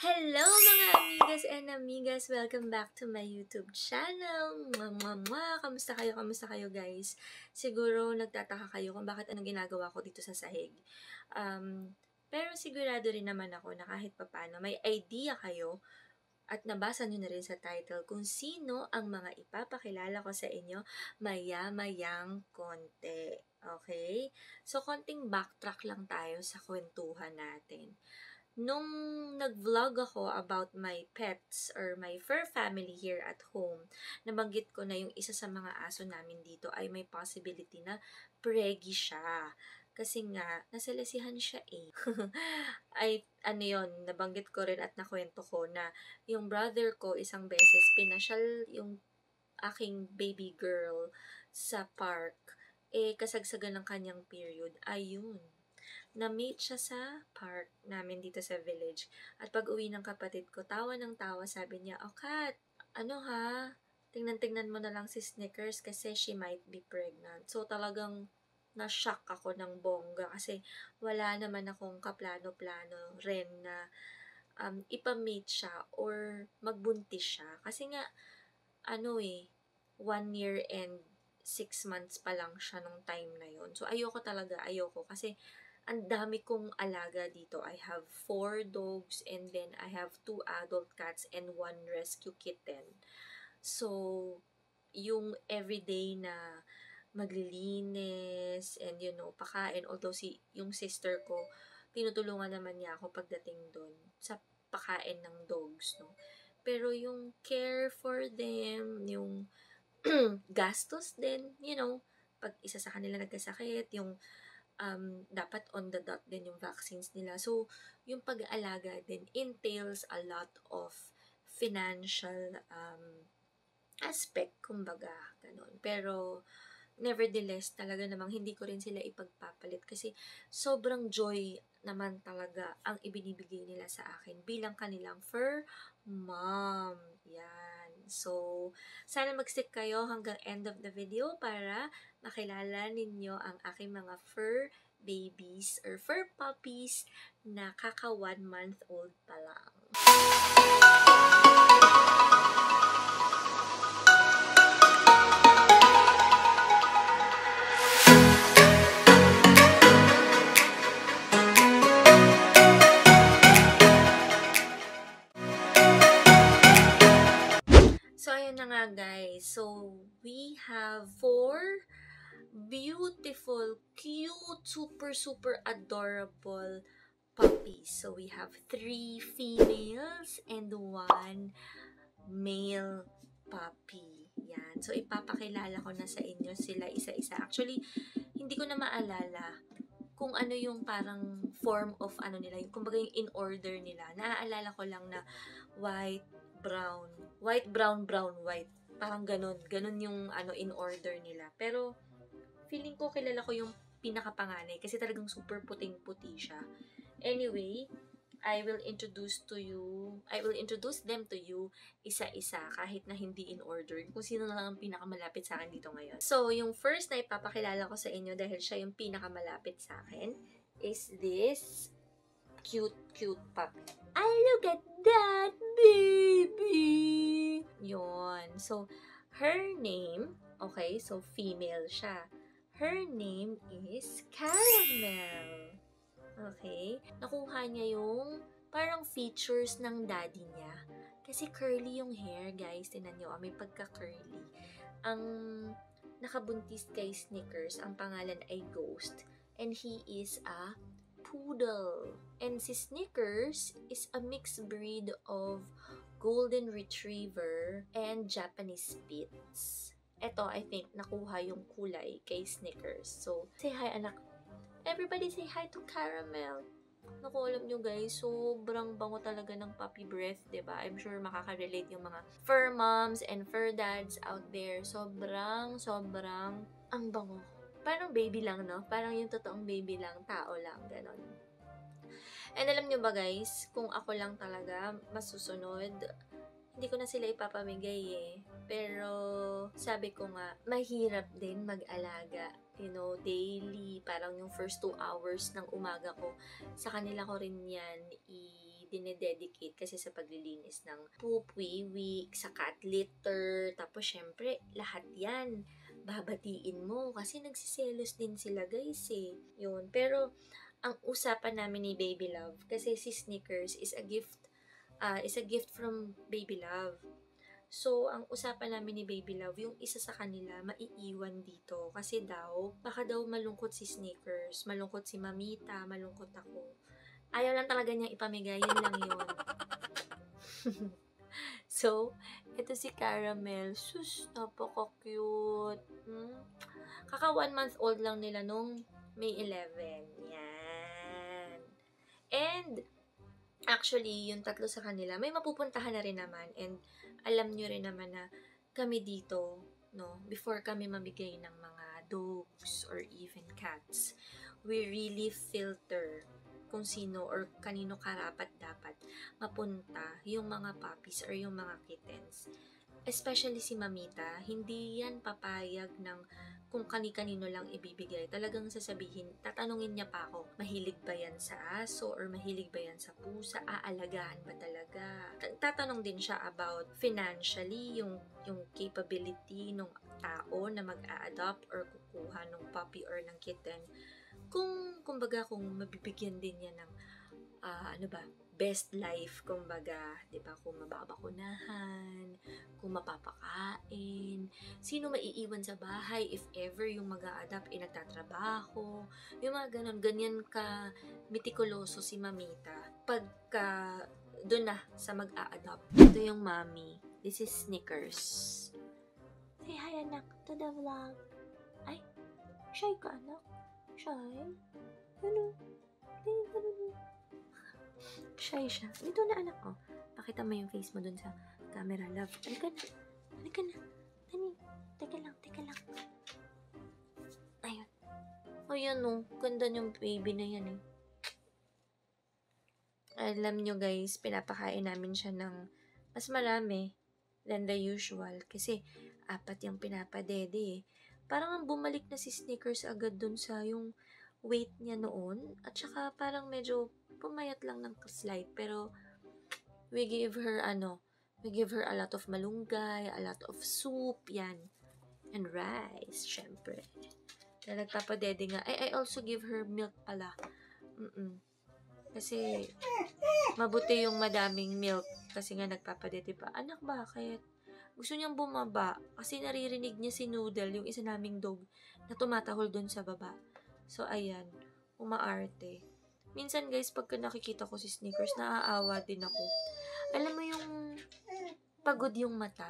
Hello mga amigas and amigas! Welcome back to my YouTube channel! Mwah, mwah, mwah. Kamusta kayo? Kamusta kayo guys? Siguro nagtataka kayo kung bakit anong ginagawa ko dito sa sahig. Um, pero sigurado rin naman ako na kahit papano may idea kayo at nabasa nyo na rin sa title kung sino ang mga ipapakilala ko sa inyo maya-mayang konti. Okay? So, konting backtrack lang tayo sa kwentuhan natin. Nung nag-vlog ako about my pets or my fur family here at home, nabanggit ko na yung isa sa mga aso namin dito ay may possibility na preggy siya. Kasi nga, nasalasihan siya eh. ay, ano yon nabanggit ko rin at nakwento ko na yung brother ko isang beses pinasyal yung aking baby girl sa park. Eh, kasagsagan ng kanyang period. Ayun na-meet siya sa park namin dito sa village. At pag uwi ng kapatid ko, tawa ng tawa, sabi niya, Oh, Kat, ano ha? Tingnan-tingnan mo na lang si Snickers kasi she might be pregnant. So, talagang na-shock ako ng bongga kasi wala naman akong kaplano-plano rin na um, ipamate siya or magbuntis siya. Kasi nga, ano eh, one year and six months pa lang siya nung time na yon So, ayoko talaga, ayoko. Kasi, ang dami kong alaga dito. I have four dogs and then I have two adult cats and one rescue kitten. So, yung everyday na maglilinis and you know, pakain. Although si, yung sister ko, tinutulungan naman niya ako pagdating doon sa pakain ng dogs, no. Pero yung care for them, yung gastos din, you know, pag isa sa kanila nagkasakit, yung um, dapat on the dot din yung vaccines nila. So, yung pag-aalaga din entails a lot of financial um, aspect, kumbaga, ganun. Pero, nevertheless, talaga namang hindi ko rin sila ipagpapalit kasi sobrang joy naman talaga ang ibinibigay nila sa akin bilang kanilang fur mom. Yan. So, sana mag-stick kayo hanggang end of the video para makilala ninyo ang aking mga fur babies or fur puppies na kaka one month old pa lang. Na nga guys. So, we have four beautiful, cute, super, super adorable puppies. So, we have three females and one male puppy. Yan. So, ipapakilala ko na sa inyo sila isa-isa. Actually, hindi ko na maalala kung ano yung parang form of ano nila, yung kumbaga yung in order nila. Naaalala ko lang na white, brown, white, brown, brown, white. Parang ganun. Ganun yung ano in order nila. Pero, feeling ko kilala ko yung pinakapanganay kasi talagang super puting-puti siya. Anyway, I will introduce to you, I will introduce them to you isa-isa kahit na hindi in order. Kung sino na lang ang pinakamalapit sa akin dito ngayon. So, yung first na ipapakilala ko sa inyo dahil siya yung pinakamalapit sa akin is this cute, cute puppy. I look at that. So, her name, okay, so female siya. Her name is Caramel. Okay? Nakuha niya yung parang features ng daddy niya. Kasi curly yung hair, guys. Tinan nyo, ah, may pagka-curly. Ang nakabuntis kay Snickers, ang pangalan ay Ghost. And he is a poodle. And si Snickers is a mixed breed of golden retriever and Japanese Spitz. Ito, I think, nakuha yung kulay kay Snickers. So, say hi, anak. Everybody say hi to Caramel. Naku, alam nyo guys, sobrang bango talaga ng puppy breath, ba diba? I'm sure makaka-relate yung mga fur moms and fur dads out there. Sobrang, sobrang, ang bango. Parang baby lang, no? Parang yung totoong baby lang, tao lang, ganon. And alam nyo ba guys, kung ako lang talaga masusunod, hindi ko na sila ipapamigay eh. Pero sabi ko nga, mahirap din mag-alaga you know, daily, parang yung first two hours ng umaga ko, sa kanila ko rin yan i dinededicate kasi sa paglilinis ng poop, wee sa cat litter, tapos syempre, lahat yan babatiin mo kasi nagsiselos din sila guys eh. Yun. Pero, ang usapan namin ni Baby Love, kasi si Snickers is a gift, uh, is a gift from Baby Love. So, ang usapan namin ni Baby Love, yung isa sa kanila, maiiwan dito. Kasi daw, baka daw malungkot si Snickers, malungkot si Mamita, malungkot ako. Ayaw lang talaga niyang ipamigay, yun lang yun. so, ito si Caramel. Sus, napaka-cute. Hmm? Kaka one month old lang nila nung May 11. Yan. And, actually, yung tatlo sa kanila, may mapupuntahan na rin naman. And, alam nyo rin naman na kami dito, no, before kami mamigay ng mga dogs or even cats, we really filter kung sino or kanino karapat dapat mapunta yung mga puppies or yung mga kittens. Especially si Mamita, hindi yan papayag ng kung kani-kanino lang ibibigay. Talagang sasabihin, tatanungin niya pa ako, mahilig ba yan sa aso or mahilig ba yan sa pusa? Aalagaan ba talaga? Tatanong din siya about financially, yung, yung capability ng tao na mag-a-adopt or kukuha ng puppy or ng kitten kung, kumbaga, kung mabibigyan din niya ng, uh, ano ba, best life, kumbaga, di ba, kung mababakunahan, kung mapapakain, sino maiiwan sa bahay if ever yung mag adapt ay nagtatrabaho, yung mga ganon, ganyan ka mitikuloso si mamita. Pagka doon na sa mag-a-adopt. Ito yung mommy. This is Snickers. Say hi anak to the vlog. Ay, shy ka anak. Shy? Ano? Na Shy siya. Ito na anak ko. Oh. Pakita mo yung face mo dun sa camera, love. Halika na. Halika na. Tani. Teka lang, teka lang. Ayun. O yan o. Ganda yung baby na yan eh. Alam nyo guys, pinapakain namin siya ng mas marami than the usual. Kasi apat yung pinapadede eh parang bumalik na si Snickers agad dun sa yung weight niya noon. At saka parang medyo pumayat lang ng slight. Pero we give her ano, we give her a lot of malunggay, a lot of soup, yan. And rice, syempre. Na nagpapadede nga. I, I also give her milk pala. Mm-mm. Kasi mabuti yung madaming milk kasi nga nagpapadede pa. Anak, bakit? gusto niyang bumaba kasi naririnig niya si Noodle, yung isa naming dog, na tumatahol doon sa baba. So, ayan, umaarte. Minsan guys, pagka nakikita ko si Snickers, naaawa din ako. Alam mo yung pagod yung mata.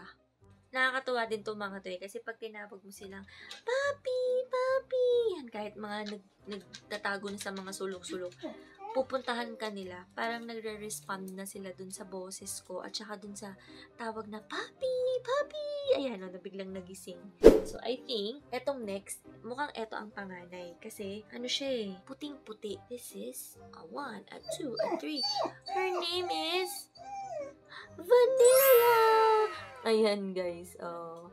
Nakakatuwa din to mga to eh. Kasi pag tinawag mo silang, Papi! Papi! Yan, kahit mga nag, nagtatago na sa mga sulok-sulok pupuntahan ka nila, parang nagre-respond na sila dun sa boses ko at saka dun sa tawag na, Papi! Papi! Ayan, no, na biglang nagising. So, I think, etong next, mukhang eto ang panganay. Kasi, ano siya eh, puting-puti. This is a one, a two, a three. Her name is Vanilla! Ayan, guys. Oh,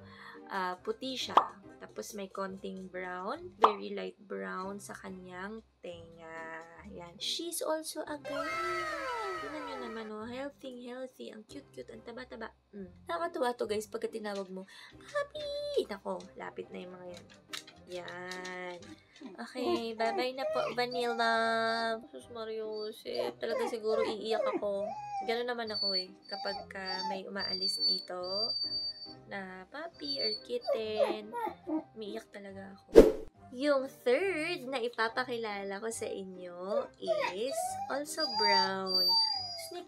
uh, puti siya. Tapos may konting brown, very light brown sa kanyang tenga. Yan. She's also a girl. Tingnan nyo naman, oh. Healthy, healthy. Ang cute-cute. Ang taba-taba. Mm. Nakakatuwa to, guys, pagka tinawag mo, Happy! Nako, lapit na yung mga yan. Yan. Okay, bye-bye na po, Vanilla. Sus Marius, eh, talaga siguro iiyak ako. Gano'n naman ako eh, kapag ka may umaalis dito na puppy or kitten, umiiyak talaga ako. Yung third na ipapakilala ko sa inyo is also brown.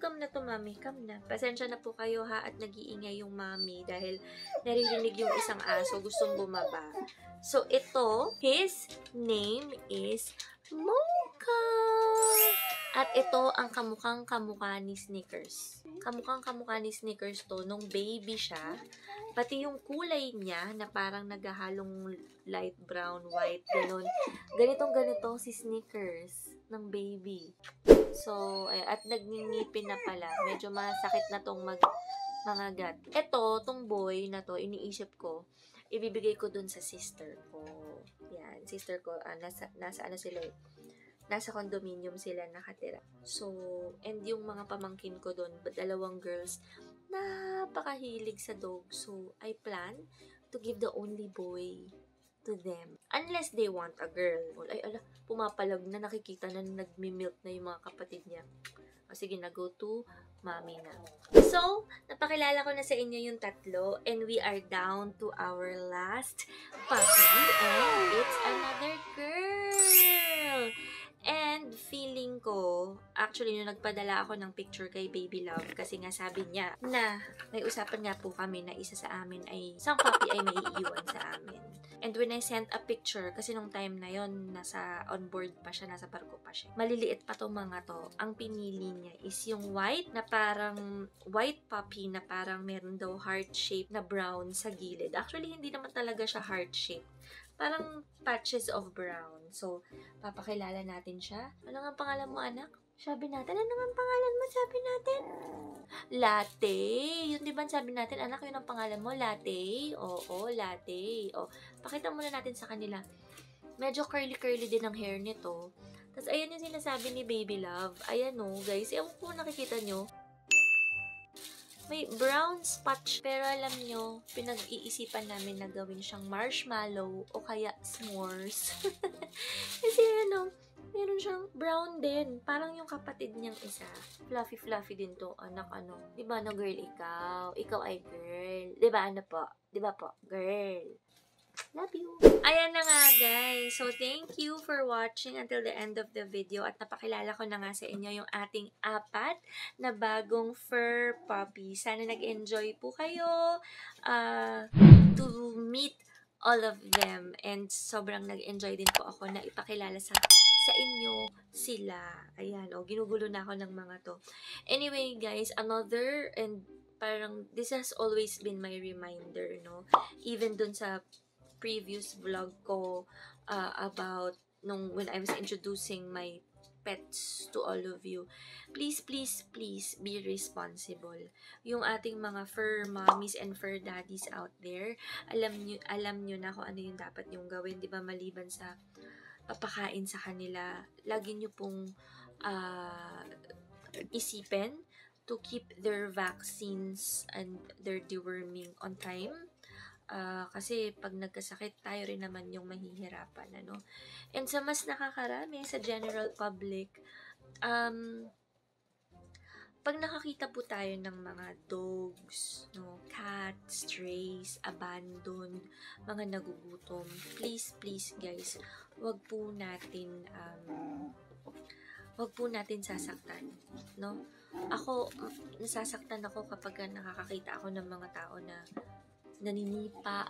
Come na to, mami. Come na. Pasensya na po kayo, ha, at nag-iingay yung mami dahil naririnig yung isang aso gustong bumaba. So, ito, his name is Mocha. At ito ang kamukhang kamukha ni Snickers. Kamukhang kamukha ni Snickers to nung baby siya. Pati yung kulay niya na parang naghahalong light brown, white, ganun. Ganitong ganito si Snickers ng baby. So, at nagngingipin na pala. Medyo masakit na tong mag mga gat. Ito, tong boy na to, iniisip ko, ibibigay ko dun sa sister ko. Yan, sister ko, ah, nasa, nasa ano sila eh. Nasa condominium sila nakatira. So, and yung mga pamangkin ko doon, dalawang girls, napakahilig sa dog. So, I plan to give the only boy to them. Unless they want a girl. Ay, ala, pumapalag na nakikita na nagmi-milk na yung mga kapatid niya. O sige na, go to mommy na. So, napakilala ko na sa inyo yung tatlo and we are down to our last puppy and it's another girl. Feeling ko, actually, nung nagpadala ako ng picture kay Baby Love, kasi nga sabi niya na may usapan nga po kami na isa sa amin ay, isang puppy ay may iiwan sa amin. And when I sent a picture, kasi nung time na yon nasa on board pa siya, nasa barko pa siya. Maliliit pa to mga to. Ang pinili niya is yung white na parang white puppy na parang meron daw heart shape na brown sa gilid. Actually, hindi naman talaga siya heart shape. Parang patches of brown. So, papakilala natin siya. Ano nga pangalan mo, anak? Sabi natin, ano nga pangalan mo? Sabi natin, latte. Yun di ba sabi natin, anak, yun ang pangalan mo, latte. Oo, latte. O, pakita muna natin sa kanila. Medyo curly-curly din ang hair nito. Tapos, ayan yung sinasabi ni Baby Love. Ayan o, guys. Ewan ko nakikita nyo. May brown spot. Pero alam nyo, pinag-iisipan namin na gawin siyang marshmallow o kaya s'mores. Kasi ano, meron siyang brown din. Parang yung kapatid niyang isa. Fluffy-fluffy din to. Anak, ano. Di ba, no, girl, ikaw? Ikaw ay girl. Di ba, ano po? Di ba po? Girl. Love you. Ayan na nga, guys. So, thank you for watching until the end of the video. At napakilala ko na nga sa inyo yung ating apat na bagong fur puppy. Sana nag-enjoy po kayo uh, to meet all of them. And sobrang nag-enjoy din po ako na ipakilala sa sa inyo sila. Ayan, o, oh, ginugulo na ako ng mga to. Anyway, guys, another, and parang, this has always been my reminder, no? Even dun sa previous vlog ko uh, about nung when I was introducing my pets to all of you. Please, please, please be responsible. Yung ating mga fur mommies and fur daddies out there, alam nyo, alam nyo na kung ano yung dapat yung gawin, di ba, maliban sa papakain sa kanila. Lagi nyo pong uh, isipin to keep their vaccines and their deworming on time Uh, kasi pag nagkasakit, tayo rin naman yung mahihirapan, ano. And sa mas nakakarami, sa general public, um, pag nakakita po tayo ng mga dogs, no, cats, strays, abandoned, mga nagugutom, please, please guys, wag po natin, um, wag po natin sasaktan, no? Ako, nasasaktan ako kapag nakakakita ako ng mga tao na naninipa,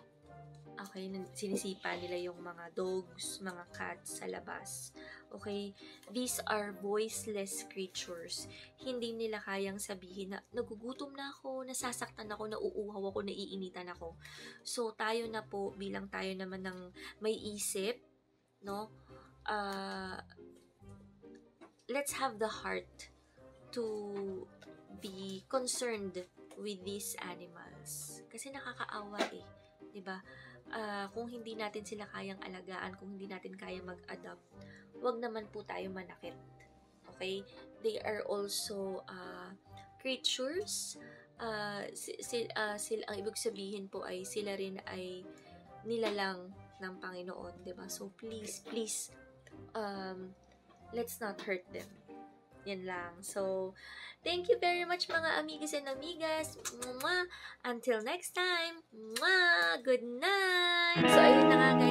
okay, sinisipa nila yung mga dogs, mga cats sa labas. Okay? These are voiceless creatures. Hindi nila kayang sabihin na nagugutom na ako, nasasaktan ako, nauuhaw ako, naiinitan ako. So, tayo na po, bilang tayo naman ng may isip, no? Uh, let's have the heart to be concerned with these animals. Kasi nakakaawa eh. 'di ba? Uh, kung hindi natin sila kayang alagaan, kung hindi natin kaya mag-adopt, wag naman po tayo manakit. Okay? They are also uh, creatures. Uh, si, si, uh, sila, ang ibig sabihin po ay sila rin ay nilalang ng Panginoon, 'di ba? So please, please um let's not hurt them. Yan lang. So, thank you very much mga amigas and amigas. Mwah! Until next time. Mwah! Good night! So, ayun na nga guys.